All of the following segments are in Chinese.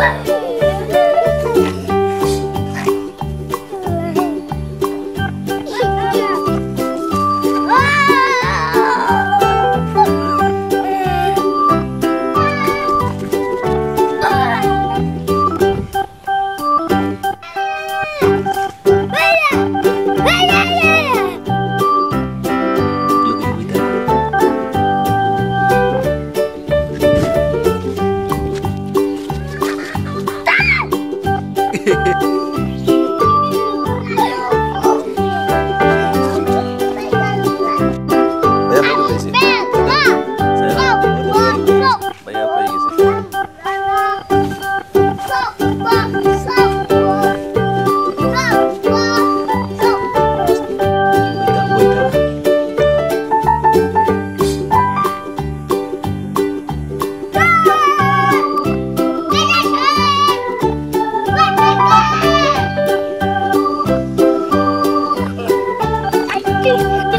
来。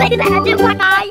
谁